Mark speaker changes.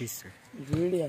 Speaker 1: किस
Speaker 2: वीडियो